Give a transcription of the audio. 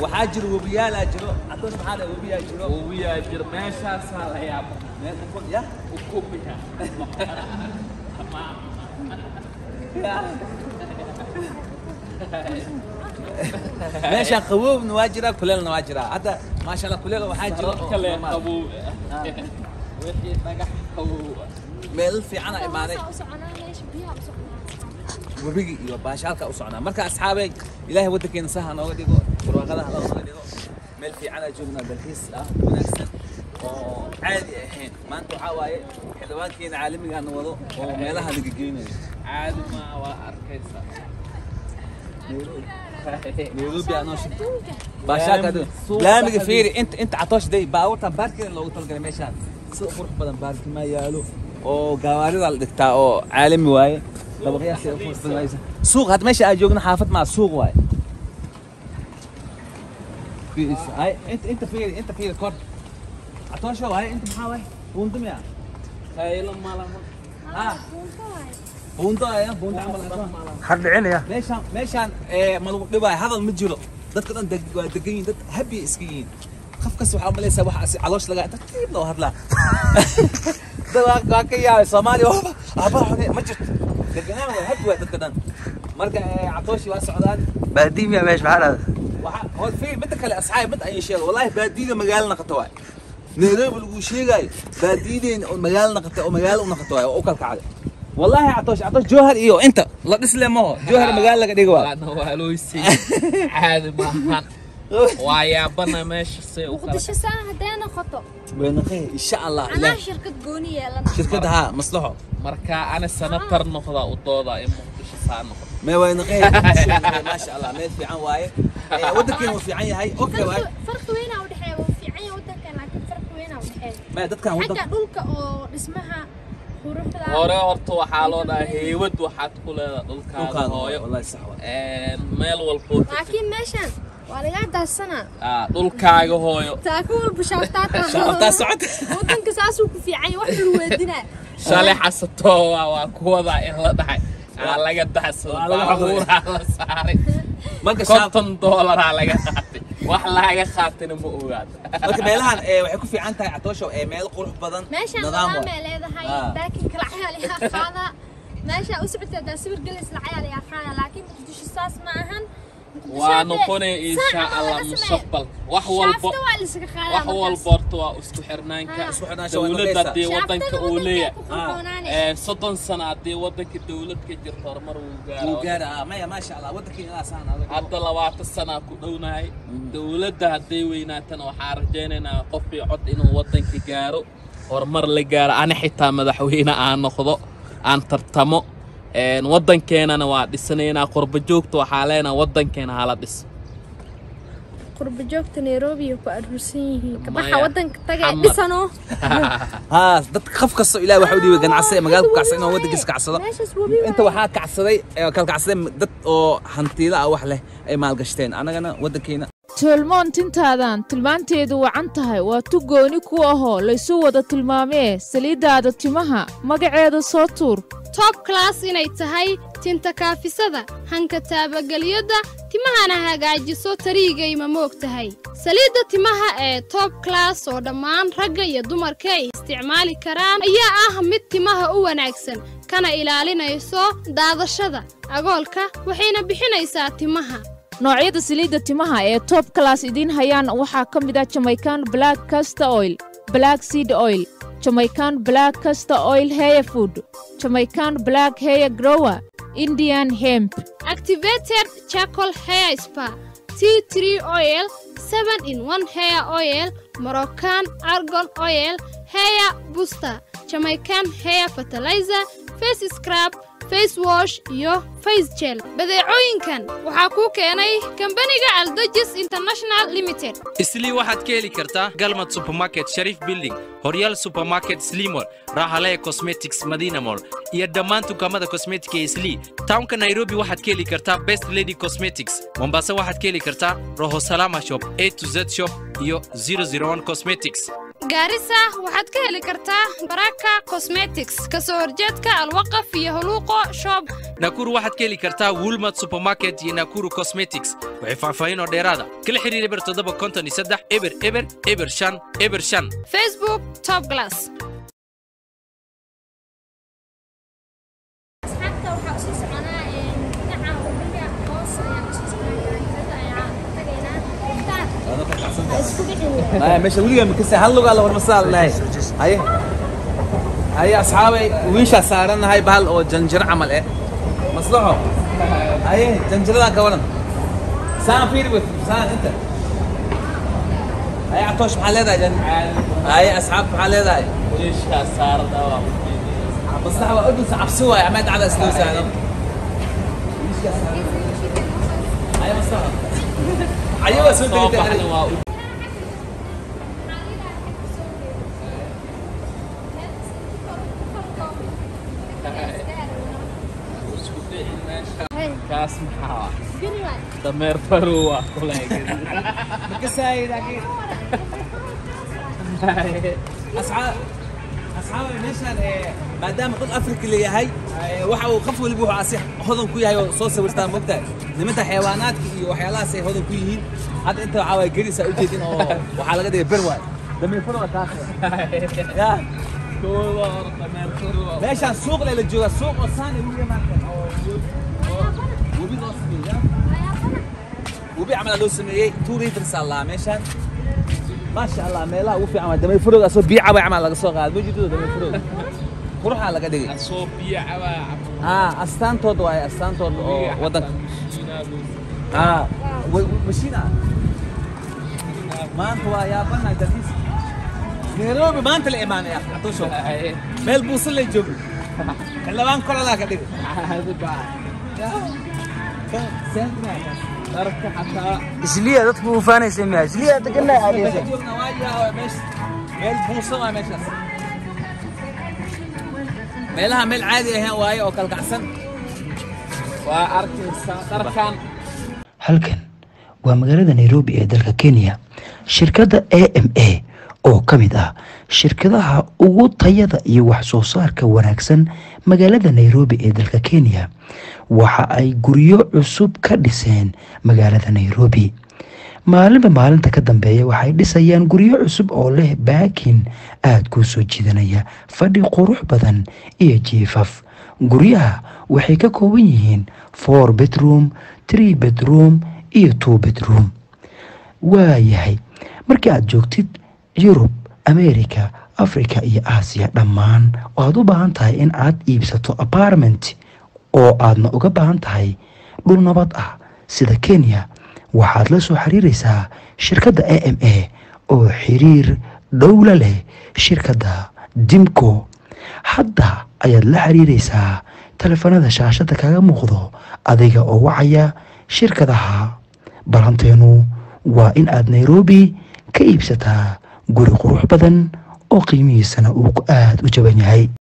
وحاجر وبيا لا جرو. عدوس حاله وبيا جرو. وبيا جرو. ما شاء الله يا أبو. ما تقول يا. وكوب يا ما ما شاء قبوب نواجرة كلنا نواجرة. هذا ما شاء الله كلنا وحاجر. كلنا قبوب نعم. وحيد نجح قبوب ملف عنا إمارة. U soconaa webigii iyo baashaalka u socnaa marka asxaabey ilaahay waddankeena saha nooga dhigo barwaaqadaha alla nooga dhigo meel fiican aa joognaa dalxiis ah wanaagsan oo caadi ahayn maanta waxaa waaye xildhibaankeena caalamiga ana wado oo meelaha laga geynayo caadi maa waa arkaysa nairobi aa noo shigto adduunka baashaalka Laami, adduun- suuqa laamiga dhexdiisa. fiiri inta inta catoosh day baabuurtan baarkeeda loogu talagalay meeshaan sida qurux badan baarkimaa yaalo oo gawaarida سوق هات ماشي آه، اجوك نحافظ مع السوق واي. هاي انت انت في انت في الكورد عطوها شو هاي انت محاوي بوند ميا هاي لما ما لا ها. بوند هاي آه، بوند عمل حد عين يا. ماشان ماشان إيه ما لو دبي هذا المجرو. دت كذا دق دقين دت هبي اسكين خف كسر حرام ليس سبح علاش لقى تكتيب لو هذلا دواك واقعي يا سامالي أبا أبا مجد بادين يا باشا بحال هذا هو في بدك الاسعاب بد أي شيء. والله بادين مجالنا قطوع نيرب لو جاي بادين مجالنا قطوع مجال ونقطوع اوكل كعادة. والله عطوش عطوش جوهر إيوه أنت. لا تسلم جوهر مجالك ديقوا لا هو هلو يسي عادي ما وايا بنا ماشي سي وخد شي ساعه هدينا خطأ. بين خي إن شاء الله أنا شركة قوني يلا شركه ها مصلحة. مركا أنا سنتر آه. نقضى وطوضى ام إيه، شي ساعه نقضى ما وين خي ما شاء الله ما في عن واي ودك ينو في عين هاي. أوكي واي فرق وين أو دحي في عين ودك أنا فرق وين أو دحي ما دتك حق دولك أو اسمها هورا ورتو وحالو أيوة، دا أيوة. هيود وحات كل دولك هاي والله صح إيه ميل والقوت. لكن ماشي. Ah, taako walba shaabtaa شعبتها صعد waddanka saasuu ku fiican yahay wax lagu weydinaa shalay xasatoo waa waa kuwada in la dhahay aa laga dacsado Waa laga baabuuraa la saaray marka konton doolaraa laga qaatay wax laaga qaatayna ma ogaada marka meelahan ee waxay ku fiican tahay catoosho ee meel qurux badan meeshaan nidaam waa ay leedahay Ah. baakinka lacagaa lagaa qaadaa meesha u socota hadaa sawir gelis lacagaa lagaa qaadaa laakiin muqdisho saas ma ahan waa noqonaya insha allah mustaqbalka wax walba wax walba horta ah. eh, horumar la gaaro ana xitaa madaxweyne aan noqdo aan tartamo. Een, wadankeenana waa dhisanaynaa qurba joogta waxaa leenaha wadankeena hala dhis ها دك خف كسو إلى waxa u dhiibay ganacsi magaal ku kacsan oo wadankiis kacsado inta waxaa kacsaday ee kala kacsaday dad oo hantiila ah wax leh ay maalgashteen anagana wadankeena tolmoon tintaadan tilmaanteedu wacan tahay waa tu gooni ku ahoo laysu wada tilmaamee saliiddaada timaha magaceeda soo tuur. Top class inay tahay tinta kaafisada hanka taabagelyada timahana hagaajiso tariigayma moog tahay. Saliidda timaha ee top class oo dhammaan ragga iyo dumarka ay isticmaali karaan ayaa ah mid timaha u wanaagsan kana ilaalinayso daadashada agoolka waxayna bixinaysaa timaha noocyada saliidda timaha ee top class idiin hayaan waxaa ka mid ah jamaican black casta oil black seed oil jamaican black casta oil hair food jamaican black hair grower indian hemp. Activated charcoal hair spa tea tree oil 7 in 1 hair oil moroccan argon oil hair booster jamaican hair fertilizer face scrub face wash iyo face gel. Badeecooyinkan waxaa kuu keenay kambaniga aldogis international limited. Islii waxaad ka heli kartaa galmad supermarket sharif building horyaal supermarket slimol rahalea cosmetics madina mall iyo dhammaan dukaamada cosmetic ee islii townka nairobi waxaad ka heli kartaa best lady cosmetics. Mombasa waxaad ka heli kartaa roho salama shop a to z shop iyo 001 cosmetics gaarisa waxaad ka heli kartaa baraka cosmetics ka soo horjeedka alwaqaf iyo holuuqo shop nakuru waxaad ka heli kartaa woolmart supermarket iyo nakuru cosmetics. Waxay faahfaahin oo dheeraada kala xiriir eber toddoba konton iyo saddex eber eber eber shan eber shan. Facebook top glass ما شاء الله ما شاء الله ما شاء الله؟ هاي. أصحابي ويش أسارنا هاي بحال أو جنجر عمل إيه؟ مصلحة. هاي جنجر ذا كورن سام فير بس سام أنت. هاي عطوش بحال هذا جن هاي أصحاب بحال هذا ويش أسار ده مصلحة أقول بس عفسوا يا عماد على سلوس أنا ويش أسار هاي مصلحة. أيوة سوتي تعرف dameer farow waa kuleegay مكساي لكن اصحاب اصحاب meeshaan ee maadaama dad afrika leeyahay ee, waxa uu qof waliba wuxuu asi hodan ku yahay oo soo sawirtaa mogtahay nimanka xayawaanaadka iyo waxyaalahaas ay hodan ku yihiin hadda inta waxaa waay gerisaa ujeedin oo waxaa laga dhigay ber waay dameer faro waa taas ya kooda hore dameer farow waa meeshaan suuq lee la joogaa suuq oo saan ay ugu imaanteen oo oo webi loo sameeyaa webi camal loo sameeyey two rivers allaa meeshaan maasha allah meelaha ugu fiican waa dameer farooga asoo biyo cabay camal laga soo qaado ma jirto dameer farooga quruxaa laga dhigay asoo biyo cabaa haa astaantooda waaye astaantooda oo waddanka haa mashiina maanta waa yaabanahay dalxiis nairobi maanta la imaanay atusho meel buusan lay joogo xildhibaan kololaa ka dhigay زلية تطبو فاني زلمة زلية تقلنا يا عزيزي زلية تقلنا يا ميلها ميل عادي هي واي أو كل قعسن واركن halkan waa magaalada Nairobi ee dalka Kenya shirkadda AMA oo kamid ah shirkadaha ugu tayada iyo wax soo saarka wanaagsan magaalada nairobi ee dalka kenya. Waxa ay guryo cusub ka dhiseen magaalada nairobi. Maalinba maalinta ka dambeeya waxay dhisayaan guryo cusub oo leh baakin aada kuu soo jiidanaya fadhi qurux badan iyo jiifaf. Guryaha waxay ka kooban yihiin four bedroom tree bedroom iyo two bedroom. Waayahay markii aad joogtid yurub america africa iyo aasiya dhammaan oo aad u baahan tahay in aad iibsato apartment oo aadna uga baahan tahay dhul nabad ah. Sida kenya waxaad la soo xiriiraysaa shirkadda a m a oo xiriir dhowla leh shirkadda dimco. Hadda ayaad la xiriiraysaa taleefanada shaashada kaga muuqdo adiga oo wacaya shirkadaha. Balanteenu waa in aad nairobi ka iibsataa guri qurux badan oo qiimihiisana uu aada u jaban yahay